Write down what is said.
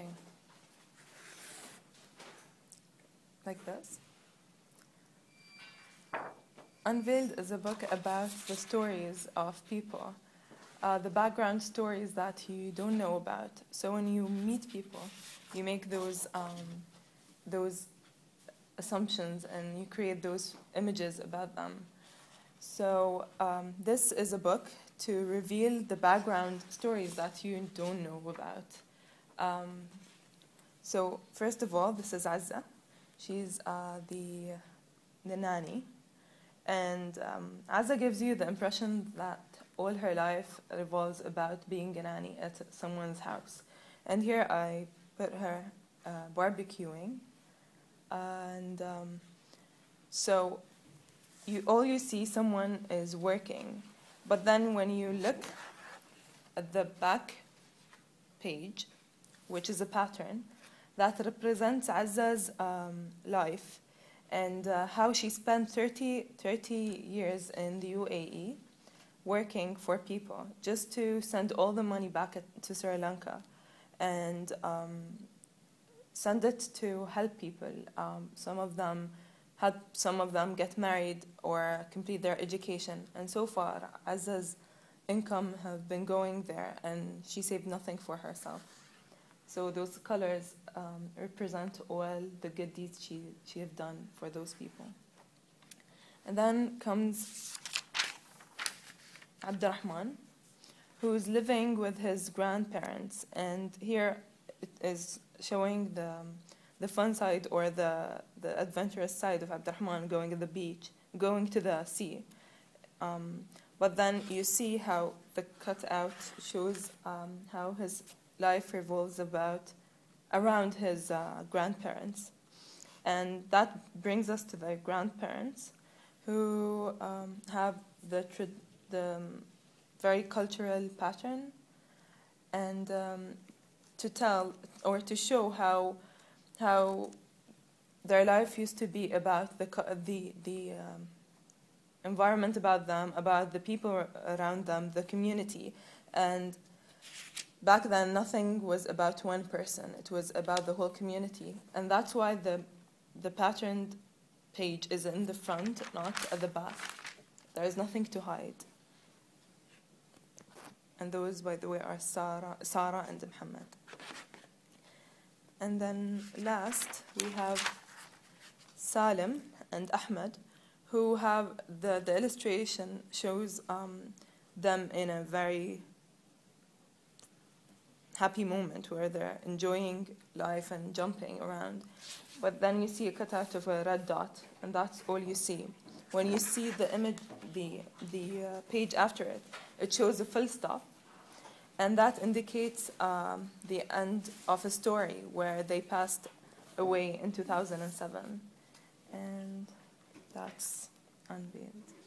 Okay. Like this. Unveiled is a book about the stories of people, uh, the background stories that you don't know about. So when you meet people, you make those um, those assumptions and you create those images about them. So um, this is a book to reveal the background stories that you don't know about. Um, so first of all, this is Azza. She's uh, the the nanny, and um, Azza gives you the impression that all her life revolves about being a nanny at someone's house. And here I put her uh, barbecuing, and um, so you all you see someone is working, but then when you look at the back page, which is a pattern that represents Azza's um, life and uh, how she spent 30, 30 years in the UAE working for people just to send all the money back at, to Sri Lanka and um, send it to help people. Um, some of them help some of them get married or complete their education. And so far, Azza's income have been going there, and she saved nothing for herself. So those colors um, represent all the good deeds she, she have done for those people. And then comes Abdurrahman, who is living with his grandparents. And here it is showing the, the fun side or the, the adventurous side of Abdurrahman going to the beach, going to the sea. Um, but then you see how the cutout shows um, how his life revolves about around his uh, grandparents. And that brings us to the grandparents who um, have the, the um, very cultural pattern and um, to tell or to show how, how their life used to be about the, the, the um, environment about them, about the people around them, the community. And back then nothing was about one person. It was about the whole community. And that's why the the patterned page is in the front not at the back. There is nothing to hide. And those by the way are Sarah, Sarah and Muhammad. And then last we have Salim and Ahmed who have the, the illustration shows um, them in a very happy moment where they're enjoying life and jumping around. But then you see a cutout of a red dot, and that's all you see. When you see the image, the, the uh, page after it, it shows a full stop, and that indicates um, the end of a story where they passed away in 2007. And that's unveiled.